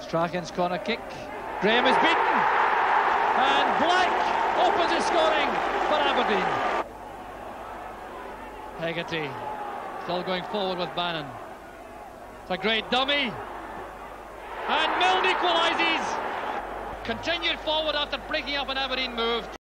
Strachan's corner kick. Graham is beaten. And Black opens his scoring for Aberdeen. Hegarty still going forward with Bannon. It's a great dummy. And Milne equalises. Continued forward after breaking up an Aberdeen move.